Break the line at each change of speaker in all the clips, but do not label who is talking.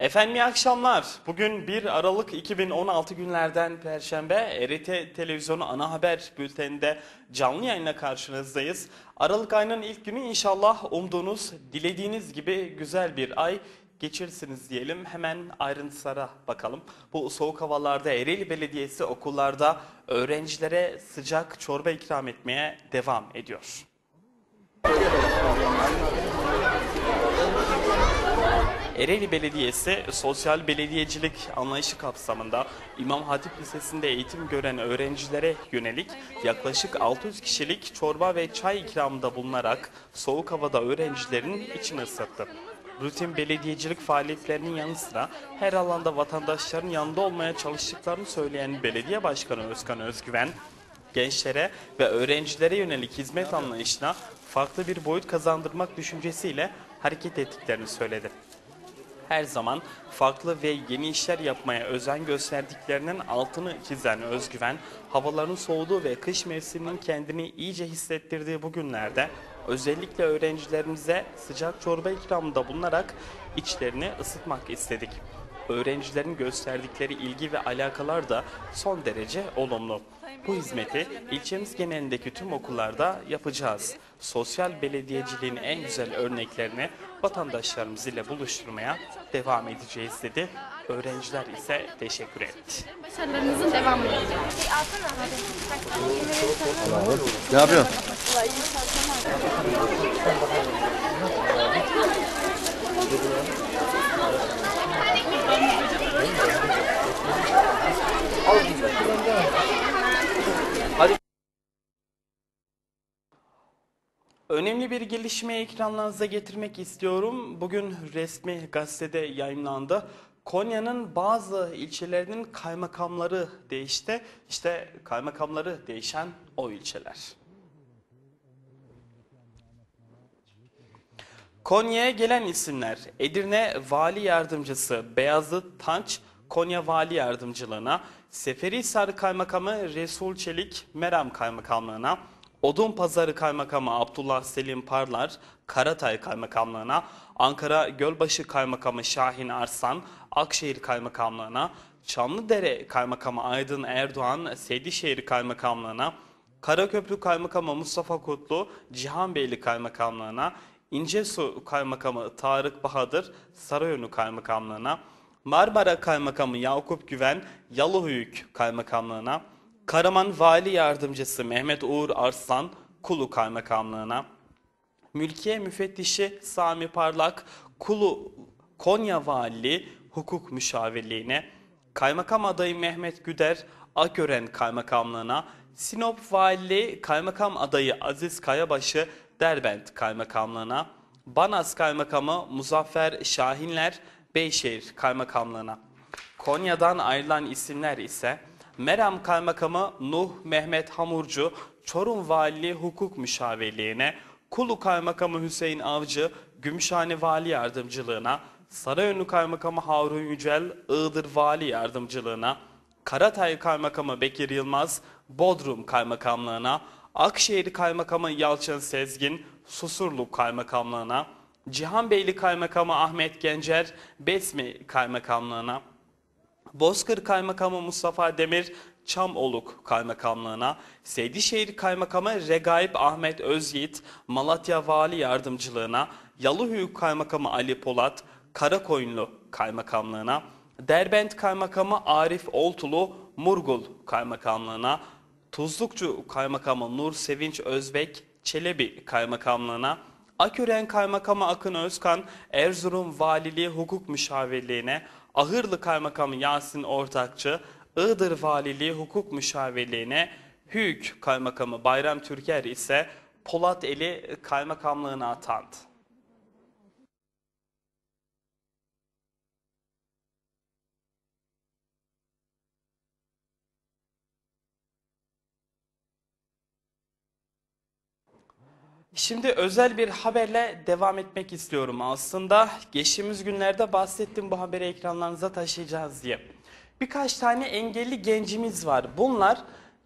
Efendim iyi akşamlar. Bugün 1 Aralık 2016 günlerden Perşembe RT Televizyonu ana haber bülteninde canlı yayınla karşınızdayız. Aralık ayının ilk günü inşallah umduğunuz, dilediğiniz gibi güzel bir ay geçirsiniz diyelim. Hemen ayrıntılara bakalım. Bu soğuk havalarda Ereğli Belediyesi okullarda öğrencilere sıcak çorba ikram etmeye devam ediyor. Ereğli Belediyesi sosyal belediyecilik anlayışı kapsamında İmam Hatip Lisesi'nde eğitim gören öğrencilere yönelik yaklaşık 600 kişilik çorba ve çay ikramında bulunarak soğuk havada öğrencilerin içini ısıttı. Rutin belediyecilik faaliyetlerinin yanı sıra her alanda vatandaşların yanında olmaya çalıştıklarını söyleyen Belediye Başkanı Özkan Özgüven, gençlere ve öğrencilere yönelik hizmet anlayışına farklı bir boyut kazandırmak düşüncesiyle hareket ettiklerini söyledi her zaman farklı ve yeni işler yapmaya özen gösterdiklerinin altını çizen özgüven, havaların soğuduğu ve kış mevsiminin kendini iyice hissettirdiği bu günlerde özellikle öğrencilerimize sıcak çorba ikramında bulunarak içlerini ısıtmak istedik. Öğrencilerin gösterdikleri ilgi ve alakalar da son derece olumlu. Bu hizmeti ilçemiz genelindeki tüm okullarda yapacağız. Sosyal belediyeciliğin en güzel örneklerini vatandaşlarımız ile buluşturmaya devam edeceğiz dedi. Öğrenciler ise teşekkür etti.
Başarılarınızın devamını diliyorum.
Ne yapıyorsun?
Önemli bir gelişmeyi ekranlarınıza getirmek istiyorum. Bugün resmi gazetede yayınlandı. Konya'nın bazı ilçelerinin kaymakamları değişti. İşte kaymakamları değişen o ilçeler. Konya'ya gelen isimler. Edirne Vali Yardımcısı Beyazıt Tanç Konya Vali Yardımcılığına, Seferihisar Kaymakamı Resul Çelik Meram Kaymakamlığına, Odun Pazarı Kaymakamı Abdullah Selim Parlar Karatay Kaymakamlığına, Ankara Gölbaşı Kaymakamı Şahin Arslan Akşehir Kaymakamlığına, Çamlıdere Kaymakamı Aydın Erdoğan Seydişehir Kaymakamlığına, Karaköprü Kaymakamı Mustafa Kutlu Cihanbeyli Kaymakamlığına, İncesu Kaymakamı Tarık Bahadır Sarayönü Kaymakamlığına, Marmara Kaymakamı Yakup Güven Yalıhuyuk Kaymakamlığına, Karaman Vali Yardımcısı Mehmet Uğur Arslan Kulu Kaymakamlığına, Mülkiye Müfettişi Sami Parlak Kulu Konya Valiliği Hukuk Müşavirliğine, Kaymakam adayı Mehmet Güder Akören Kaymakamlığına, Sinop Valiliği Kaymakam adayı Aziz Kayabaşı Derbent Kaymakamlığına, Banas Kaymakamı Muzaffer Şahinler Beyşehir Kaymakamlığına. Konya'dan ayrılan isimler ise Meram Kaymakamı Nuh Mehmet Hamurcu Çorum Valiliği Hukuk Müşavirliğine, Kulu Kaymakamı Hüseyin Avcı Gümüşhane Vali Yardımcılığına, Sarayönü Kaymakamı Harun Yücel Iğdır Vali Yardımcılığına, Karatay Kaymakamı Bekir Yılmaz Bodrum Kaymakamlığına, Akşehir Kaymakamı Yalçın Sezgin Susurluk Kaymakamlığına, Cihanbeyli Kaymakamı Ahmet Gencer Besmi Kaymakamlığına, Bozkır Kaymakamı Mustafa Demir Çamoluk Kaymakamlığına, Seydişehir Kaymakamı Regaip Ahmet Özyiğit Malatya Vali Yardımcılığına, Yalıhuyuk Kaymakamı Ali Polat Karakoyunlu Kaymakamlığına, Derbent Kaymakamı Arif Oltulu Murgul Kaymakamlığına, Tuzlukçu Kaymakamı Nur Sevinç Özbek Çelebi Kaymakamlığına, Akören Kaymakamı Akın Özkan Erzurum Valiliği Hukuk Müşavirliğine, Ahırlı Kaymakamı Yasin Ortakçı Iğdır Valiliği Hukuk Müşavirliğine, Hüyük Kaymakamı Bayram Türker ise Polateli Kaymakamlığına atandı. Şimdi özel bir haberle devam etmek istiyorum. Aslında geçtiğimiz günlerde bahsettim bu haberi ekranlarınıza taşıyacağız diye. Birkaç tane engelli gencimiz var. Bunlar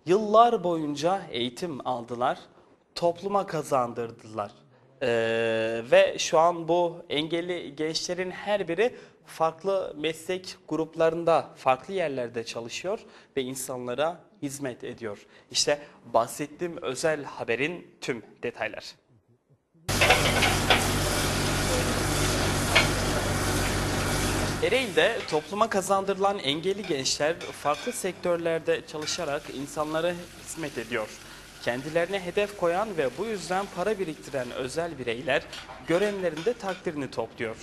yıllar boyunca eğitim aldılar, topluma kazandırdılar. Ee, ve şu an bu engelli gençlerin her biri farklı meslek gruplarında, farklı yerlerde çalışıyor ve insanlara hizmet ediyor. İşte bahsettiğim özel haberin tüm detaylar. Ereğli'de topluma kazandırılan engelli gençler farklı sektörlerde çalışarak insanlara hizmet ediyor. Kendilerine hedef koyan ve bu yüzden para biriktiren özel bireyler görenlerinde takdirini topluyor.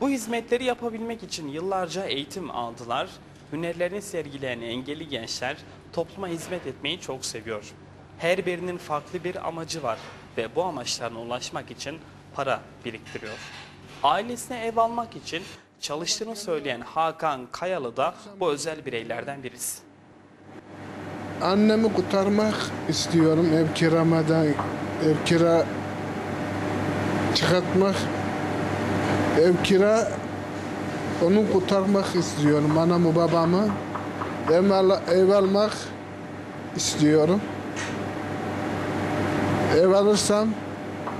Bu hizmetleri yapabilmek için yıllarca eğitim aldılar. Hünerlerini sergileyen engelli gençler topluma hizmet etmeyi çok seviyor. Her birinin farklı bir amacı var ve bu amaçlarına ulaşmak için para biriktiriyor. Ailesine ev almak için çalıştığını söyleyen Hakan Kayalı da bu özel bireylerden birisi.
Annemi kurtarmak istiyorum ev kiramadan ev kira çıkartmak ev kira onu kurtarmak istiyorum anamı babamı ev, al- ev almak istiyorum ev alırsam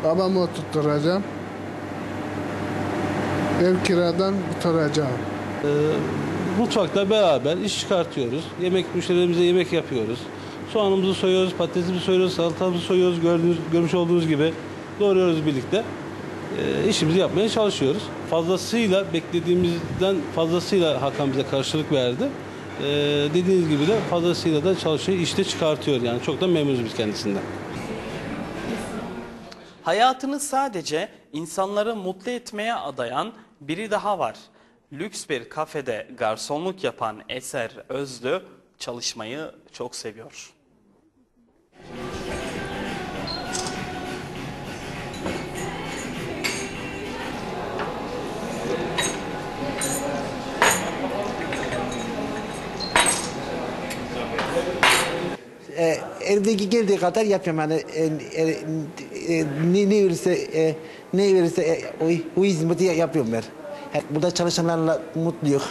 babamı tutturacağım ev kiradan kurtaracağım
Mutfakta beraber iş çıkartıyoruz. Yemek müşterilerimize yemek yapıyoruz. Soğanımızı soyuyoruz, patatesimizi soyuyoruz, salatamızı soyuyoruz. Gördüğünüz, görmüş olduğunuz gibi doğruyoruz birlikte. Ee, işimizi yapmaya çalışıyoruz. Fazlasıyla beklediğimizden fazlasıyla Hakan bize karşılık verdi. Ee, dediğiniz gibi de fazlasıyla da çalışıyor, işte çıkartıyor yani. Çok da memnunuz biz kendisinden.
Hayatını sadece insanları mutlu etmeye adayan biri daha var. Lüks bir kafede garsonluk yapan Eser Özlü çalışmayı çok seviyor.
E, elimdeki geldiği kadar yapıyorum yani e, e, e, ne, ne verirse e, ne verirse e, o, o hizmeti yapıyorum ben. E, burada çalışanlarla mutluyum.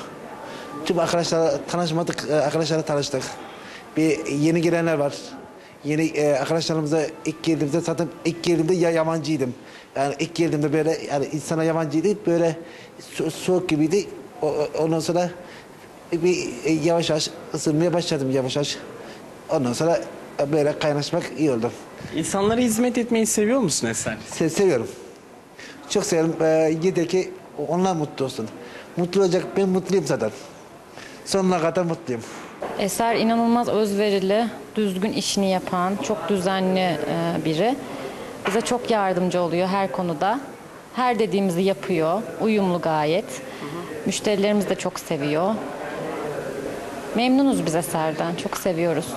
Tüm arkadaşlarla tanışmadık, e, arkadaşlarla tanıştık. Bir yeni gelenler var. Yeni e, arkadaşlarımıza ilk geldiğimde zaten ilk geldiğimde ya yabancıydım. Yani ilk geldiğimde böyle yani insana yabancıydı böyle so- soğuk gibiydi. O- ondan sonra bir e, yavaş yavaş ısınmaya başladım yavaş yavaş. Ondan sonra böyle kaynaşmak iyi oldu.
İnsanlara hizmet etmeyi seviyor musun Eser?
Se- seviyorum. Çok seviyorum. Ee, yeter ki onlar mutlu olsun. Mutlu olacak ben mutluyum zaten. Sonuna kadar mutluyum.
Eser inanılmaz özverili, düzgün işini yapan, çok düzenli e, biri. Bize çok yardımcı oluyor her konuda. Her dediğimizi yapıyor, uyumlu gayet. Müşterilerimiz de çok seviyor. Memnunuz biz Eser'den, çok seviyoruz.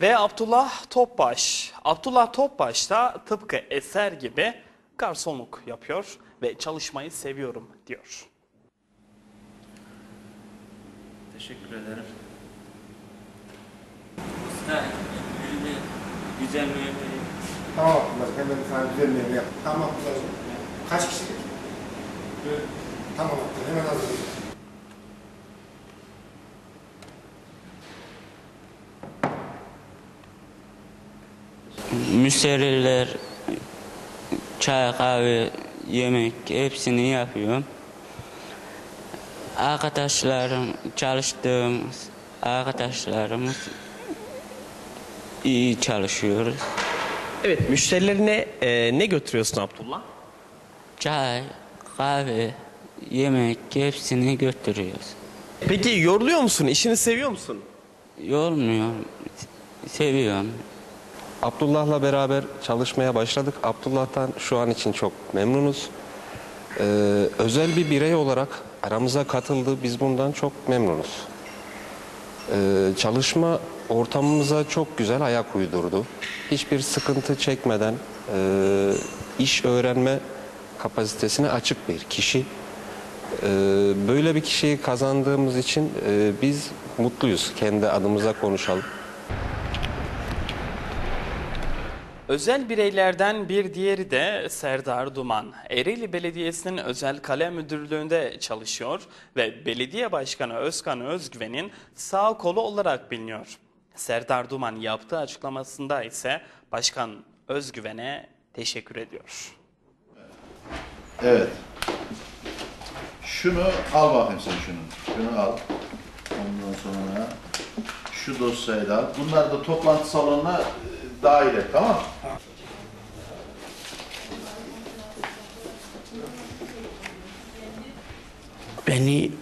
Ve Abdullah Topbaş. Abdullah Topbaş da tıpkı Eser gibi garsonluk yapıyor ve çalışmayı seviyorum diyor.
Teşekkür ederim. Usta, güzel mi yapayım?
Tamam Abdullah, hemen sana güzellerini yap. Tamam Abdullah. Kaç Tamam Abdullah, hemen hazırlayayım.
Müşteriler çay, kahve, yemek hepsini yapıyorum. Arkadaşlarım, çalıştığımız arkadaşlarımız iyi çalışıyoruz.
Evet, müşterilerine e, ne götürüyorsun Abdullah?
Çay, kahve, yemek hepsini götürüyoruz.
Peki yoruluyor musun? İşini seviyor musun?
Yormuyor, seviyorum.
Abdullah'la beraber çalışmaya başladık. Abdullah'tan şu an için çok memnunuz. Ee, özel bir birey olarak aramıza katıldı. Biz bundan çok memnunuz. Ee, çalışma ortamımıza çok güzel ayak uydurdu. Hiçbir sıkıntı çekmeden e, iş öğrenme kapasitesine açık bir kişi. Ee, böyle bir kişiyi kazandığımız için e, biz mutluyuz. Kendi adımıza konuşalım.
Özel bireylerden bir diğeri de Serdar Duman. Ereğli Belediyesi'nin özel kalem müdürlüğünde çalışıyor ve belediye başkanı Özkan Özgüven'in sağ kolu olarak biliniyor. Serdar Duman yaptığı açıklamasında ise Başkan Özgüven'e teşekkür ediyor.
Evet. Şunu al bakayım sen şunu. Şunu al. Ondan sonra şu dosyayı da al. Bunları da toplantı salonuna e, dahil et tamam
beni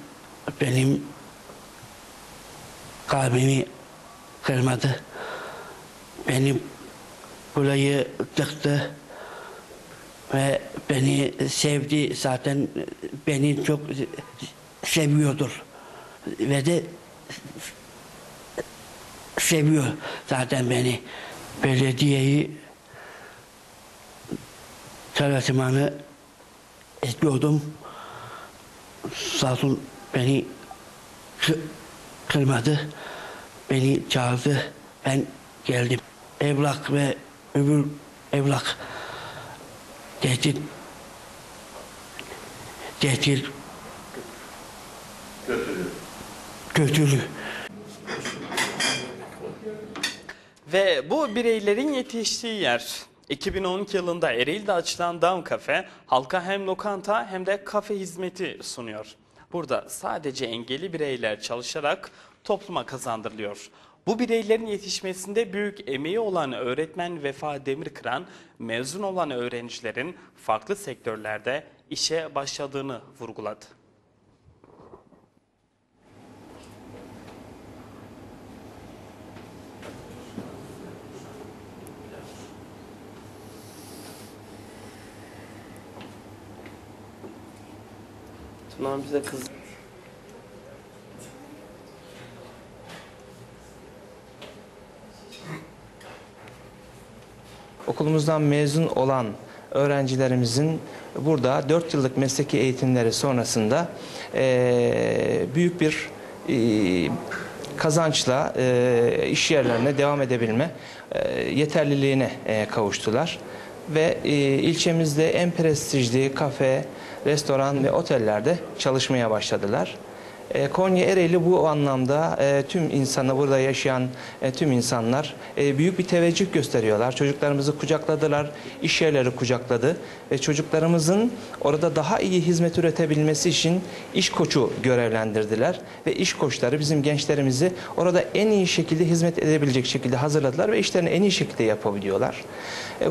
benim kalbimi kırmadı. Beni burayı tıktı ve beni sevdi zaten beni çok seviyordur ve de seviyor zaten beni. Belediyeyi çalışmanı istiyordum sağ beni kı- kırmadı. Beni çağırdı. Ben geldim. Evlak ve öbür evlak tehdit
Götürüyor.
kötülüğü.
Ve bu bireylerin yetiştiği yer 2012 yılında Ereğli'de açılan Dam Kafe halka hem lokanta hem de kafe hizmeti sunuyor. Burada sadece engelli bireyler çalışarak topluma kazandırılıyor. Bu bireylerin yetişmesinde büyük emeği olan öğretmen Vefa Demirkıran, mezun olan öğrencilerin farklı sektörlerde işe başladığını vurguladı.
Tuna bize kız
Okulumuzdan mezun olan öğrencilerimizin burada 4 yıllık mesleki eğitimleri sonrasında eee, büyük bir eee, kazançla eee, iş yerlerine devam edebilme eee, yeterliliğine eee, kavuştular. Ve eee, ilçemizde en prestijli kafe, restoran ve otellerde çalışmaya başladılar. E, Konya Ereğli bu anlamda e, tüm insanı burada yaşayan e, tüm insanlar büyük bir teveccüh gösteriyorlar. Çocuklarımızı kucakladılar, iş yerleri kucakladı ve çocuklarımızın orada daha iyi hizmet üretebilmesi için iş koçu görevlendirdiler ve iş koçları bizim gençlerimizi orada en iyi şekilde hizmet edebilecek şekilde hazırladılar ve işlerini en iyi şekilde yapabiliyorlar.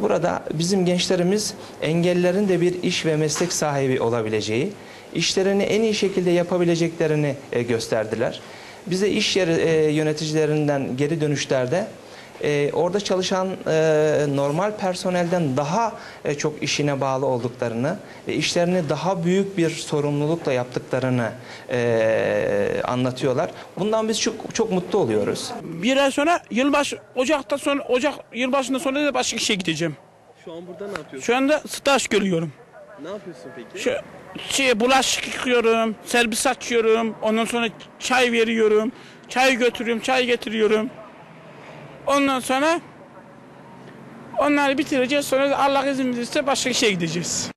Burada bizim gençlerimiz engellilerin de bir iş ve meslek sahibi olabileceği, işlerini en iyi şekilde yapabileceklerini e, gösterdiler. Bize iş yeri e, yöneticilerinden geri dönüşlerde e, orada çalışan e, normal personelden daha e, çok işine bağlı olduklarını ve işlerini daha büyük bir sorumlulukla yaptıklarını e, anlatıyorlar. Bundan biz çok çok mutlu oluyoruz.
Bir ay sonra yılbaşı Ocak'ta sonra Ocak yılbaşından sonra da başka işe gideceğim.
şu an burada ne yapıyorsun?
Şu anda staj görüyorum.
Ne yapıyorsun peki?
Şu şey bulaşık yıkıyorum, servis açıyorum, ondan sonra çay veriyorum, çay götürüyorum, çay getiriyorum. Ondan sonra onları bitireceğiz sonra Allah izin verirse başka işe gideceğiz.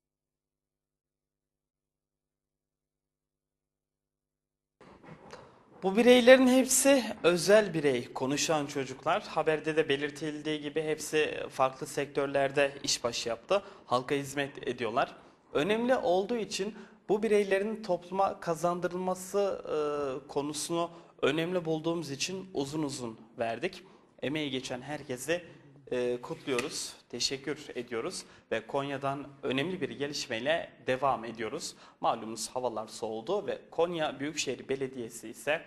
Bu bireylerin hepsi özel birey, konuşan çocuklar. Haberde de belirtildiği gibi hepsi farklı sektörlerde işbaşı yaptı. Halka hizmet ediyorlar. Önemli olduğu için bu bireylerin topluma kazandırılması e, konusunu önemli bulduğumuz için uzun uzun verdik. Emeği geçen herkese e, kutluyoruz, teşekkür ediyoruz ve Konya'dan önemli bir gelişmeyle devam ediyoruz. Malumunuz havalar soğudu ve Konya Büyükşehir Belediyesi ise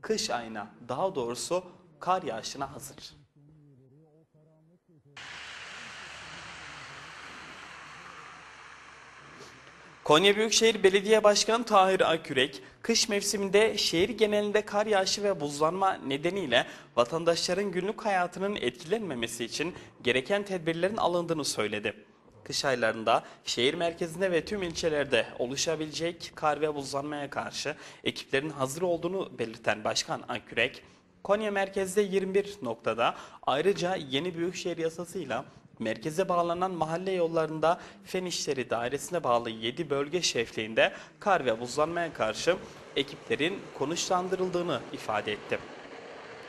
kış ayına daha doğrusu kar yağışına hazır. Konya Büyükşehir Belediye Başkanı Tahir Akürek, kış mevsiminde şehir genelinde kar yağışı ve buzlanma nedeniyle vatandaşların günlük hayatının etkilenmemesi için gereken tedbirlerin alındığını söyledi. Kış aylarında şehir merkezinde ve tüm ilçelerde oluşabilecek kar ve buzlanmaya karşı ekiplerin hazır olduğunu belirten Başkan Akürek, Konya merkezde 21 noktada ayrıca yeni büyükşehir yasasıyla merkeze bağlanan mahalle yollarında Fen İşleri Dairesi'ne bağlı 7 bölge şefliğinde kar ve buzlanmaya karşı ekiplerin konuşlandırıldığını ifade etti.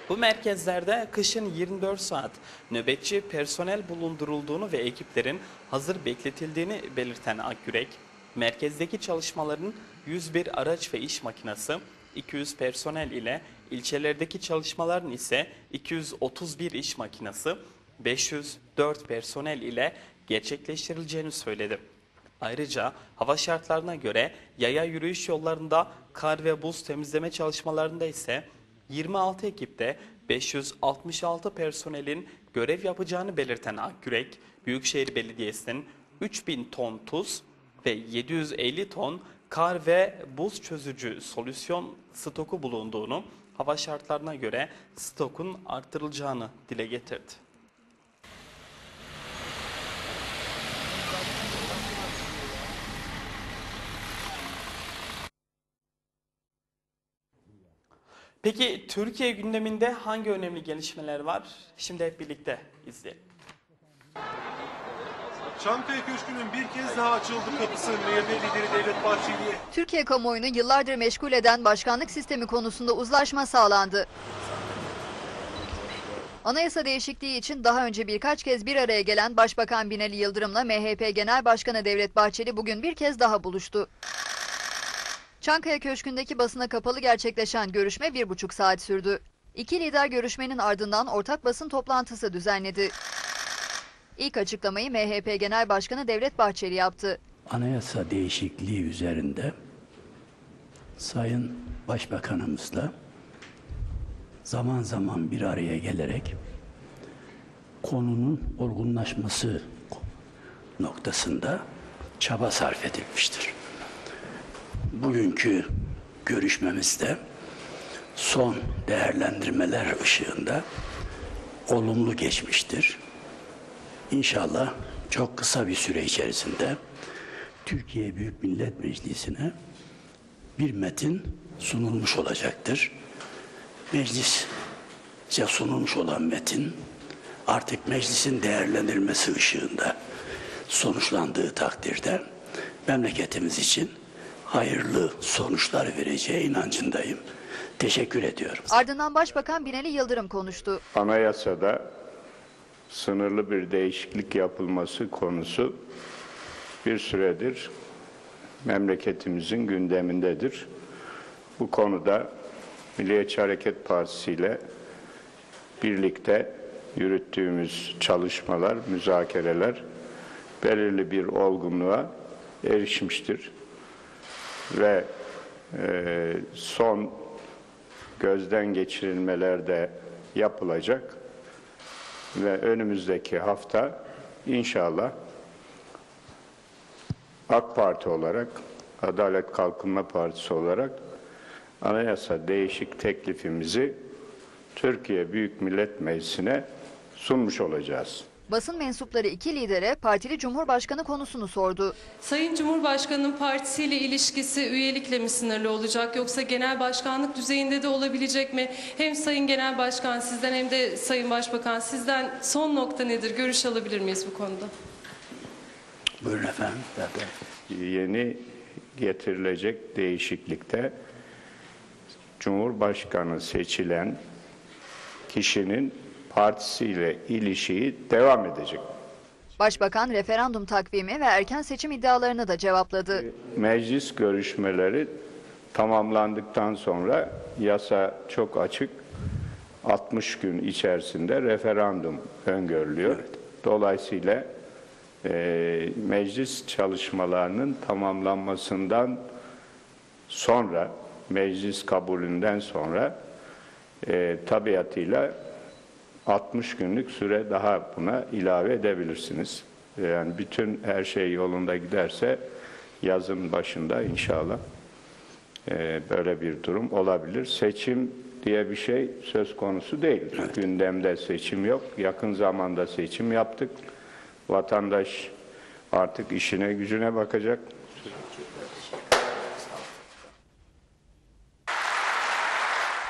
Bu merkezlerde kışın 24 saat nöbetçi personel bulundurulduğunu ve ekiplerin hazır bekletildiğini belirten Akgürek, merkezdeki çalışmaların 101 araç ve iş makinesi, 200 personel ile ilçelerdeki çalışmaların ise 231 iş makinesi, 504 personel ile gerçekleştirileceğini söyledi. Ayrıca hava şartlarına göre yaya yürüyüş yollarında kar ve buz temizleme çalışmalarında ise 26 ekipte 566 personelin görev yapacağını belirten Akgürek, Büyükşehir Belediyesi'nin 3000 ton tuz ve 750 ton kar ve buz çözücü solüsyon stoku bulunduğunu, hava şartlarına göre stokun artırılacağını dile getirdi. Peki Türkiye gündeminde hangi önemli gelişmeler var? Şimdi hep birlikte izleyelim.
Çankaya Köşkü'nün bir kez daha açıldı kapısı. MHP lideri Devlet Bahçeli'ye
Türkiye kamuoyunu yıllardır meşgul eden başkanlık sistemi konusunda uzlaşma sağlandı. Anayasa değişikliği için daha önce birkaç kez bir araya gelen Başbakan Binali Yıldırım'la MHP Genel Başkanı Devlet Bahçeli bugün bir kez daha buluştu. Çankaya Köşkü'ndeki basına kapalı gerçekleşen görüşme bir buçuk saat sürdü. İki lider görüşmenin ardından ortak basın toplantısı düzenledi. İlk açıklamayı MHP Genel Başkanı Devlet Bahçeli yaptı.
Anayasa değişikliği üzerinde Sayın Başbakanımızla zaman zaman bir araya gelerek konunun olgunlaşması noktasında çaba sarf edilmiştir. Bugünkü görüşmemizde son değerlendirmeler ışığında olumlu geçmiştir. İnşallah çok kısa bir süre içerisinde Türkiye Büyük Millet Meclisi'ne bir metin sunulmuş olacaktır. Meclisce sunulmuş olan metin artık meclisin değerlendirmesi ışığında sonuçlandığı takdirde memleketimiz için hayırlı sonuçlar vereceği inancındayım. Teşekkür ediyorum.
Ardından Başbakan Binali Yıldırım konuştu.
Anayasada sınırlı bir değişiklik yapılması konusu bir süredir memleketimizin gündemindedir. Bu konuda Milliyetçi Hareket Partisi ile birlikte yürüttüğümüz çalışmalar, müzakereler belirli bir olgunluğa erişmiştir. Ve e, son gözden geçirilmeler de yapılacak ve önümüzdeki hafta inşallah AK Parti olarak, Adalet Kalkınma Partisi olarak anayasa değişik teklifimizi Türkiye Büyük Millet Meclisi'ne sunmuş olacağız.
Basın mensupları iki lidere partili cumhurbaşkanı konusunu sordu.
Sayın Cumhurbaşkanı'nın partisiyle ilişkisi üyelikle mi sınırlı olacak yoksa genel başkanlık düzeyinde de olabilecek mi? Hem Sayın Genel Başkan sizden hem de Sayın Başbakan sizden son nokta nedir? Görüş alabilir miyiz bu konuda?
Buyurun efendim.
Yeni getirilecek değişiklikte Cumhurbaşkanı seçilen kişinin partisiyle ilişiği devam edecek.
Başbakan referandum takvimi ve erken seçim iddialarını da cevapladı.
Meclis görüşmeleri tamamlandıktan sonra yasa çok açık 60 gün içerisinde referandum öngörülüyor. Dolayısıyla e, meclis çalışmalarının tamamlanmasından sonra meclis kabulünden sonra e, tabiatıyla 60 günlük süre daha buna ilave edebilirsiniz. Yani bütün her şey yolunda giderse yazın başında inşallah e, böyle bir durum olabilir. Seçim diye bir şey söz konusu değil. Gündemde seçim yok. Yakın zamanda seçim yaptık. Vatandaş artık işine gücüne bakacak.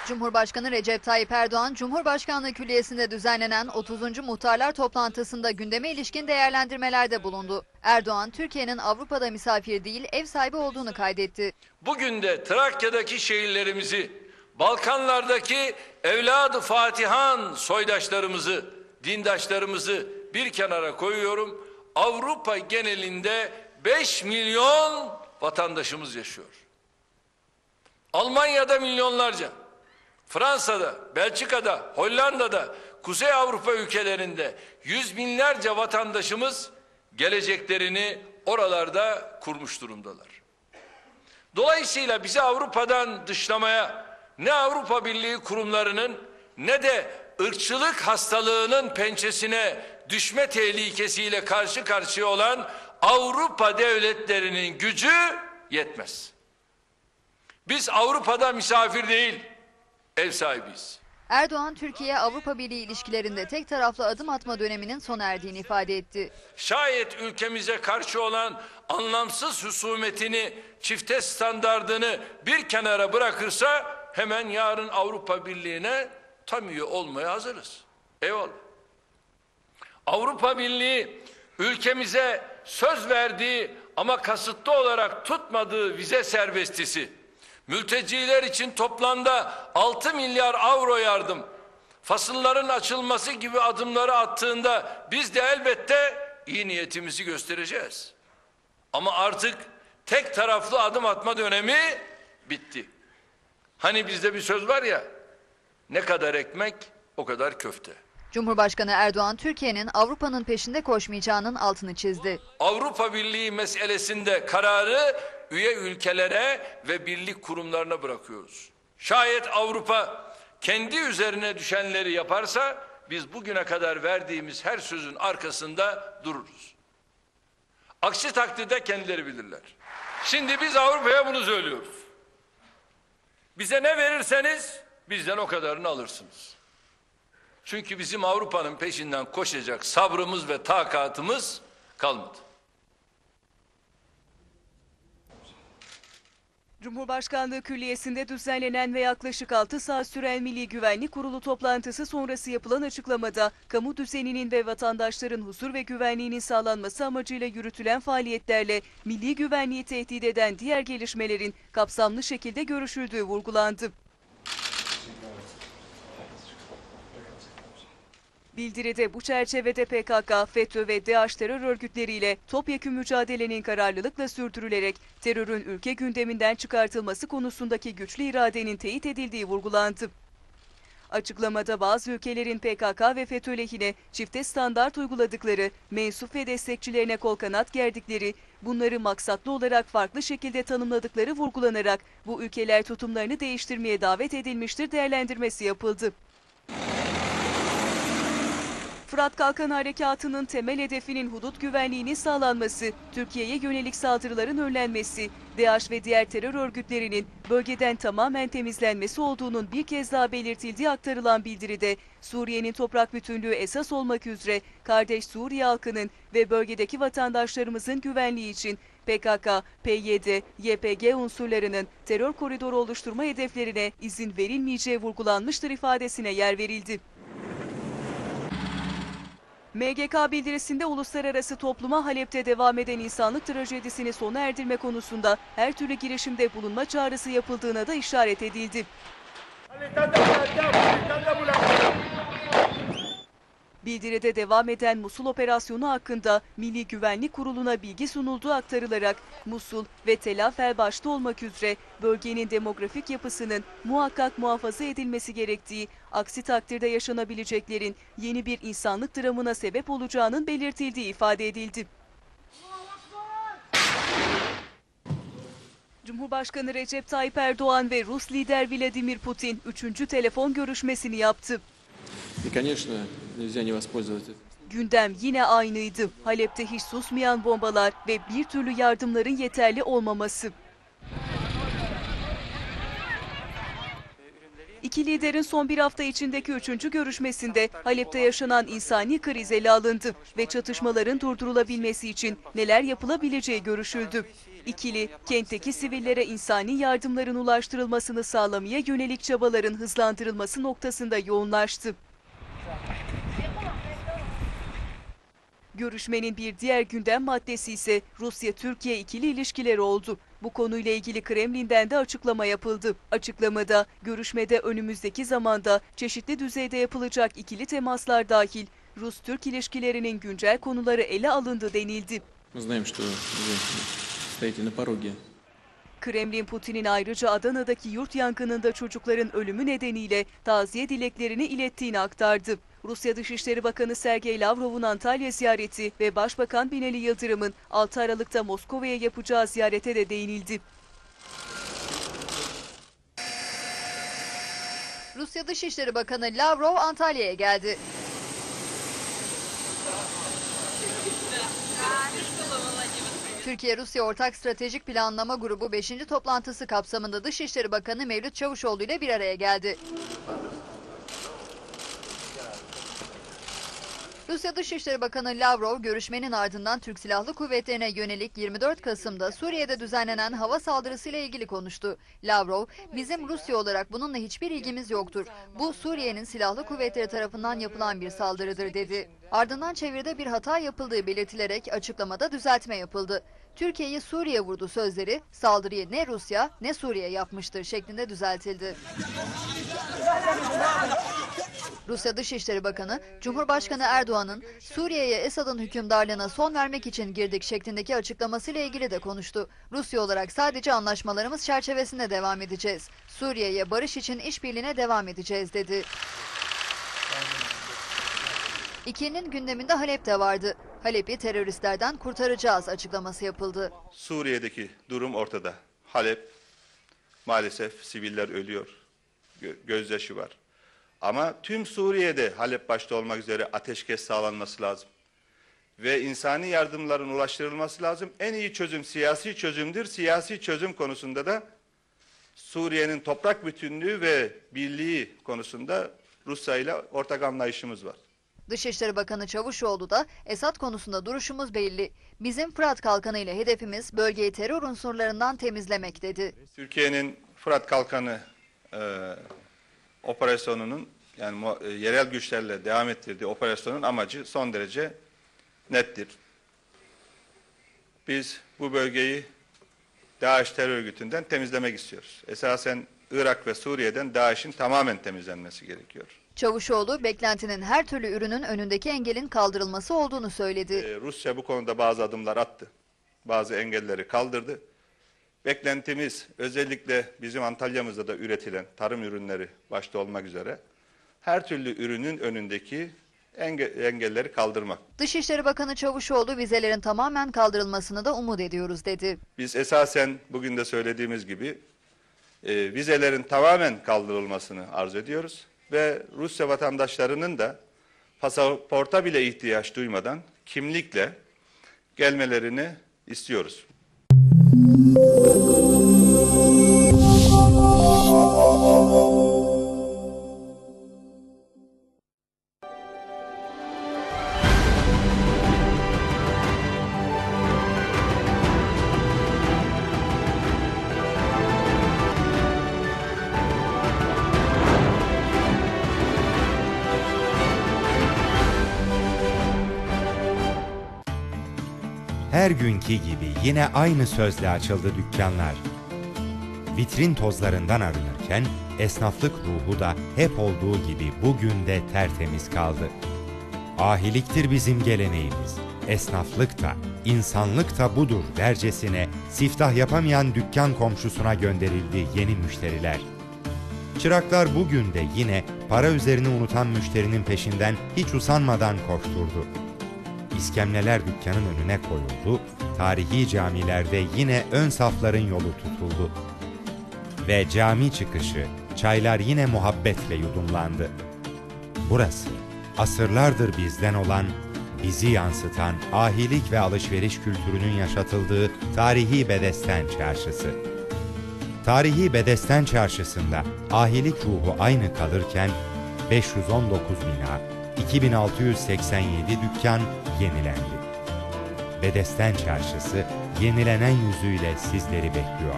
Cumhurbaşkanı Recep Tayyip Erdoğan, Cumhurbaşkanlığı Külliyesi'nde düzenlenen 30. Muhtarlar toplantısında gündeme ilişkin değerlendirmelerde bulundu. Erdoğan, Türkiye'nin Avrupa'da misafir değil, ev sahibi olduğunu kaydetti.
Bugün de Trakya'daki şehirlerimizi Balkanlardaki evladı Fatihan soydaşlarımızı, dindaşlarımızı bir kenara koyuyorum. Avrupa genelinde 5 milyon vatandaşımız yaşıyor. Almanya'da milyonlarca, Fransa'da, Belçika'da, Hollanda'da, Kuzey Avrupa ülkelerinde yüz binlerce vatandaşımız geleceklerini oralarda kurmuş durumdalar. Dolayısıyla bizi Avrupa'dan dışlamaya ne Avrupa Birliği kurumlarının ne de ırkçılık hastalığının pençesine düşme tehlikesiyle karşı karşıya olan Avrupa devletlerinin gücü yetmez. Biz Avrupa'da misafir değil, ev sahibiyiz.
Erdoğan, Türkiye-Avrupa Birliği ilişkilerinde tek taraflı adım atma döneminin sona erdiğini ifade etti.
Şayet ülkemize karşı olan anlamsız husumetini, çifte standardını bir kenara bırakırsa hemen yarın Avrupa Birliği'ne tam üye olmaya hazırız. Eyvallah. Avrupa Birliği ülkemize söz verdiği ama kasıtlı olarak tutmadığı vize serbestisi, mülteciler için toplamda 6 milyar avro yardım, fasılların açılması gibi adımları attığında biz de elbette iyi niyetimizi göstereceğiz. Ama artık tek taraflı adım atma dönemi bitti. Hani bizde bir söz var ya, ne kadar ekmek o kadar köfte.
Cumhurbaşkanı Erdoğan, Türkiye'nin Avrupa'nın peşinde koşmayacağının altını çizdi.
Avrupa Birliği meselesinde kararı üye ülkelere ve birlik kurumlarına bırakıyoruz. Şayet Avrupa kendi üzerine düşenleri yaparsa biz bugüne kadar verdiğimiz her sözün arkasında dururuz. Aksi takdirde kendileri bilirler. Şimdi biz Avrupa'ya bunu söylüyoruz. Bize ne verirseniz bizden o kadarını alırsınız. Çünkü bizim Avrupa'nın peşinden koşacak sabrımız ve takatımız kalmadı.
Cumhurbaşkanlığı Külliyesi'nde düzenlenen ve yaklaşık 6 saat süren Milli Güvenlik Kurulu toplantısı sonrası yapılan açıklamada kamu düzeninin ve vatandaşların huzur ve güvenliğinin sağlanması amacıyla yürütülen faaliyetlerle milli güvenliği tehdit eden diğer gelişmelerin kapsamlı şekilde görüşüldüğü vurgulandı. Bildiride bu çerçevede PKK, FETÖ ve DAEŞ terör örgütleriyle topyekun mücadelenin kararlılıkla sürdürülerek terörün ülke gündeminden çıkartılması konusundaki güçlü iradenin teyit edildiği vurgulandı. Açıklamada bazı ülkelerin PKK ve FETÖ lehine çifte standart uyguladıkları, mensup ve destekçilerine kol kanat gerdikleri, bunları maksatlı olarak farklı şekilde tanımladıkları vurgulanarak bu ülkeler tutumlarını değiştirmeye davet edilmiştir değerlendirmesi yapıldı. Fırat Kalkan Harekatı'nın temel hedefinin hudut güvenliğinin sağlanması, Türkiye'ye yönelik saldırıların önlenmesi, DAEŞ ve diğer terör örgütlerinin bölgeden tamamen temizlenmesi olduğunun bir kez daha belirtildiği aktarılan bildiride, Suriye'nin toprak bütünlüğü esas olmak üzere kardeş Suriye halkının ve bölgedeki vatandaşlarımızın güvenliği için PKK, PYD, YPG unsurlarının terör koridoru oluşturma hedeflerine izin verilmeyeceği vurgulanmıştır ifadesine yer verildi. MGK bildirisinde uluslararası topluma Halep'te devam eden insanlık trajedisini sona erdirme konusunda her türlü girişimde bulunma çağrısı yapıldığına da işaret edildi. Bildiride devam eden Musul operasyonu hakkında Milli Güvenlik Kurulu'na bilgi sunulduğu aktarılarak Musul ve Tel Afer başta olmak üzere bölgenin demografik yapısının muhakkak muhafaza edilmesi gerektiği, aksi takdirde yaşanabileceklerin yeni bir insanlık dramına sebep olacağının belirtildiği ifade edildi. Cumhurbaşkanı Recep Tayyip Erdoğan ve Rus lider Vladimir Putin 3. telefon görüşmesini yaptı. Gündem yine aynıydı. Halep'te hiç susmayan bombalar ve bir türlü yardımların yeterli olmaması. İki liderin son bir hafta içindeki üçüncü görüşmesinde Halep'te yaşanan insani kriz ele alındı ve çatışmaların durdurulabilmesi için neler yapılabileceği görüşüldü İkili, kentteki sivillere insani yardımların ulaştırılmasını sağlamaya yönelik çabaların hızlandırılması noktasında yoğunlaştı. Görüşmenin bir diğer gündem maddesi ise Rusya-Türkiye ikili ilişkileri oldu. Bu Bu konuyla ilgili Kremlin'den de açıklama yapıldı. Açıklamada görüşmede önümüzdeki zamanda çeşitli düzeyde yapılacak ikili temaslar dahil Rus-Türk ilişkilerinin güncel konuları ele alındı denildi.
Мы знаем, что вы стоите на пороге
Kremlin Putin'in ayrıca Adana'daki yurt yangınında çocukların ölümü nedeniyle taziye dileklerini ilettiğini aktardı. Rusya Dışişleri Bakanı Sergey Lavrov'un Antalya ziyareti ve Başbakan Binali Yıldırım'ın 6 Aralık'ta Moskova'ya yapacağı ziyarete de değinildi.
Rusya Dışişleri Bakanı Lavrov Antalya'ya geldi. Türkiye-Rusya Ortak Stratejik Planlama Grubu 5. toplantısı kapsamında Dışişleri Bakanı Mevlüt Çavuşoğlu ile bir araya geldi. Rusya Dışişleri Bakanı Lavrov görüşmenin ardından Türk Silahlı Kuvvetleri'ne yönelik 24 Kasım'da Suriye'de düzenlenen hava saldırısıyla ilgili konuştu. Lavrov, bizim Rusya olarak bununla hiçbir ilgimiz yoktur. Bu Suriye'nin silahlı kuvvetleri tarafından yapılan bir saldırıdır dedi. Ardından çeviride bir hata yapıldığı belirtilerek açıklamada düzeltme yapıldı. Türkiye'yi Suriye vurdu sözleri saldırıyı ne Rusya ne Suriye yapmıştır şeklinde düzeltildi. Rusya Dışişleri Bakanı, Cumhurbaşkanı Erdoğan'ın Suriye'ye Esad'ın hükümdarlığına son vermek için girdik şeklindeki açıklamasıyla ilgili de konuştu. Rusya olarak sadece anlaşmalarımız çerçevesinde devam edeceğiz. Suriye'ye barış için işbirliğine devam edeceğiz dedi. İkinin gündeminde Halep de vardı. Halep'i teröristlerden kurtaracağız açıklaması yapıldı.
Suriye'deki durum ortada. Halep maalesef siviller ölüyor. Gö- gözyaşı var. Ama tüm Suriye'de Halep başta olmak üzere ateşkes sağlanması lazım. Ve insani yardımların ulaştırılması lazım. En iyi çözüm siyasi çözümdür. Siyasi çözüm konusunda da Suriye'nin toprak bütünlüğü ve birliği konusunda Rusya ile ortak anlayışımız var.
Dışişleri Bakanı Çavuşoğlu da Esad konusunda duruşumuz belli. Bizim Fırat Kalkanı ile hedefimiz bölgeyi terör unsurlarından temizlemek dedi.
Türkiye'nin Fırat Kalkanı e, operasyonunun yani e, yerel güçlerle devam ettirdiği operasyonun amacı son derece nettir. Biz bu bölgeyi DAEŞ terör örgütünden temizlemek istiyoruz. Esasen Irak ve Suriye'den DAEŞ'in tamamen temizlenmesi gerekiyor.
Çavuşoğlu beklentinin her türlü ürünün önündeki engelin kaldırılması olduğunu söyledi.
Ee, Rusya bu konuda bazı adımlar attı. Bazı engelleri kaldırdı. Beklentimiz özellikle bizim Antalya'mızda da üretilen tarım ürünleri başta olmak üzere her türlü ürünün önündeki enge- engelleri kaldırmak.
Dışişleri Bakanı Çavuşoğlu vizelerin tamamen kaldırılmasını da umut ediyoruz dedi.
Biz esasen bugün de söylediğimiz gibi e, vizelerin tamamen kaldırılmasını arzu ediyoruz ve Rusya vatandaşlarının da pasaporta bile ihtiyaç duymadan kimlikle gelmelerini istiyoruz.
Her günkü gibi yine aynı sözle açıldı dükkanlar. Vitrin tozlarından arınırken esnaflık ruhu da hep olduğu gibi bugün de tertemiz kaldı. Ahiliktir bizim geleneğimiz. Esnaflık da, insanlık da budur dercesine siftah yapamayan dükkan komşusuna gönderildi yeni müşteriler. Çıraklar bugün de yine para üzerine unutan müşterinin peşinden hiç usanmadan koşturdu. İskemleler dükkanın önüne koyuldu, tarihi camilerde yine ön safların yolu tutuldu. Ve cami çıkışı, çaylar yine muhabbetle yudumlandı. Burası, asırlardır bizden olan, bizi yansıtan ahilik ve alışveriş kültürünün yaşatıldığı tarihi Bedesten Çarşısı. Tarihi Bedesten Çarşısı'nda ahilik ruhu aynı kalırken 519 bina, 2687 dükkan yenilendi. Bedesten Çarşısı yenilenen yüzüyle sizleri bekliyor.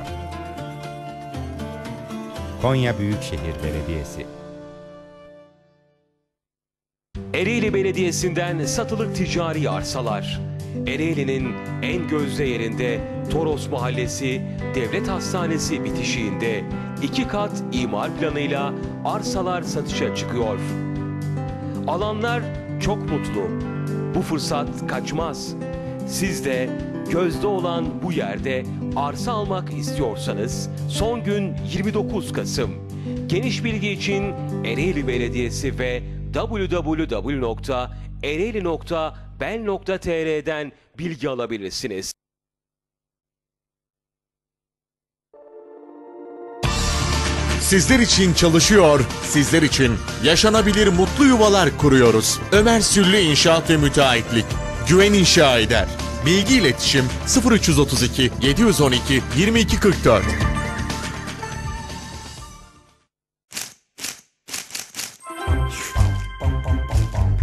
Konya Büyükşehir Belediyesi
Ereğli Belediyesi'nden satılık ticari arsalar.
Ereğli'nin en gözde yerinde Toros Mahallesi Devlet Hastanesi bitişiğinde iki kat imar planıyla arsalar satışa çıkıyor. Alanlar çok mutlu. Bu fırsat kaçmaz. Siz de gözde olan bu yerde arsa almak istiyorsanız son gün 29 Kasım. Geniş bilgi için Ereğli Belediyesi ve www.ereğli.ben.tr'den bilgi alabilirsiniz.
Sizler için çalışıyor, sizler için yaşanabilir mutlu yuvalar kuruyoruz. Ömer Süllü İnşaat ve Müteahhitlik. Güven inşa eder. Bilgi iletişim 0332 712 2244.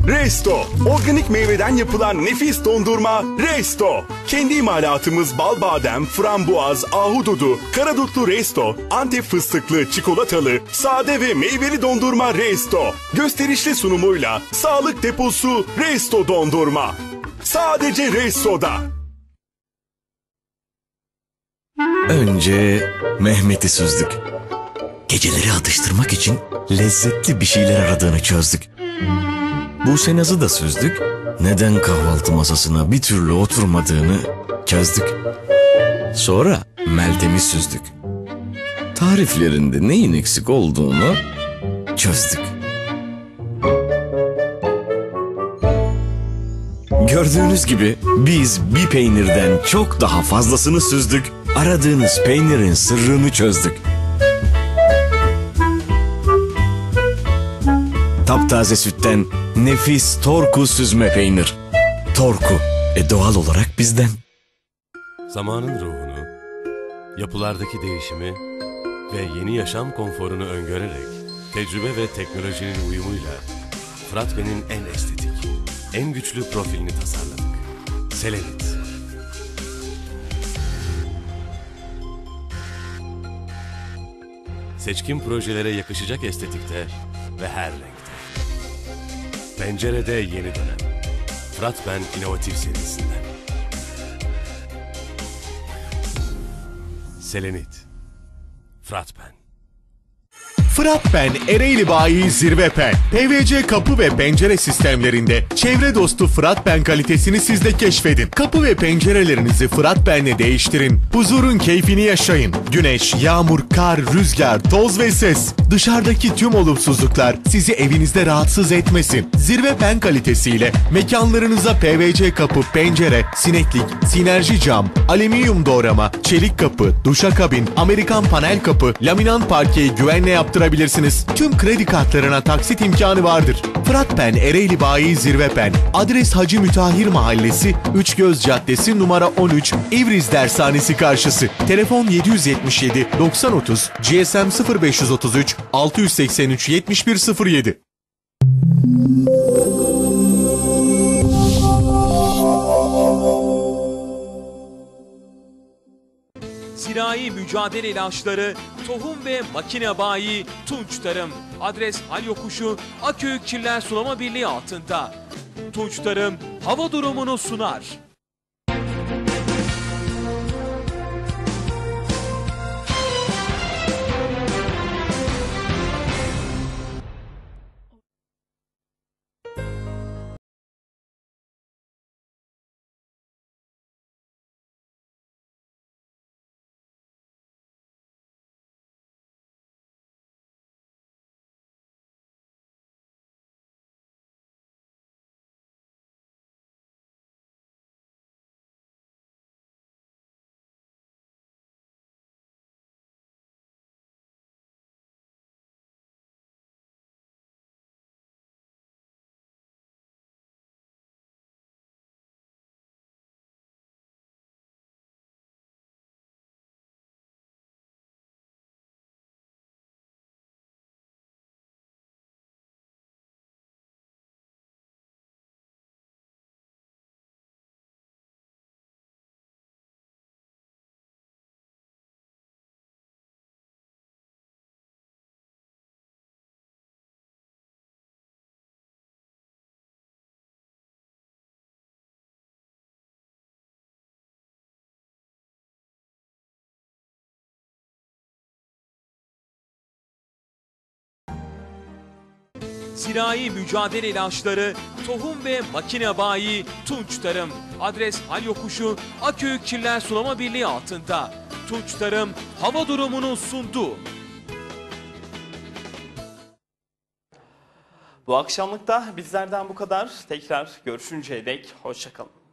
Resto, organik meyveden yapılan nefis dondurma Resto. Kendi imalatımız bal badem, frambuaz, ahududu, karadutlu Resto, antep fıstıklı, çikolatalı, sade ve meyveli dondurma Resto. Gösterişli sunumuyla sağlık deposu Resto dondurma. Sadece Resto'da.
Önce Mehmet'i süzdük. Geceleri atıştırmak için lezzetli bir şeyler aradığını çözdük. Buse Naz'ı da süzdük. Neden kahvaltı masasına bir türlü oturmadığını çözdük. Sonra Meltem'i süzdük. Tariflerinde neyin eksik olduğunu çözdük. Gördüğünüz gibi biz bir peynirden çok daha fazlasını süzdük. Aradığınız peynirin sırrını çözdük. Taptaze sütten nefis Torku süzme peynir. Torku, e doğal olarak bizden.
Zamanın ruhunu, yapılardaki değişimi ve yeni yaşam konforunu öngörerek tecrübe ve teknolojinin uyumuyla Fıratbe'nin en estetik, en güçlü profilini tasarladık. Selenit. Seçkin projelere yakışacak estetikte ve her renkte. Pencerede yeni dönem. Fıratben İnovatif serisinden. Selenit. Fıratben.
Fırat Ben Ereğli Bayi Zirve Pen. PVC kapı ve pencere sistemlerinde çevre dostu Fırat Ben kalitesini siz de keşfedin. Kapı ve pencerelerinizi Fırat Ben'le değiştirin. Huzurun keyfini yaşayın. Güneş, yağmur, kar, rüzgar, toz ve ses. Dışarıdaki tüm olumsuzluklar sizi evinizde rahatsız etmesin. Zirve Pen kalitesiyle mekanlarınıza PVC kapı, pencere, sineklik, sinerji cam, alüminyum doğrama, çelik kapı, duşakabin, Amerikan panel kapı, laminant parkeyi güvenle yaptırabilirsiniz. Tüm kredi kartlarına taksit imkanı vardır. Fırat Pen Ereğli Bayi Zirve Pen. Adres Hacı Mütahhir Mahallesi, Üçgöz Caddesi numara 13, İvriz Dershanesi karşısı. Telefon 777 9030 GSM 0533 683 7107.
Zirai mücadele ilaçları, tohum ve makine bayi Tunç Tarım. Adres Hal Yokuşu, Aköyük Çiller Sulama Birliği altında. Tunç Tarım hava durumunu sunar. Zirai mücadele ilaçları, tohum ve makine bayi Tunç Tarım. Adres Hal Yokuşu, Aköyük Çiller Sulama Birliği altında. Tunç Tarım hava durumunu sundu.
Bu akşamlıkta bizlerden bu kadar. Tekrar görüşünceye dek hoşçakalın.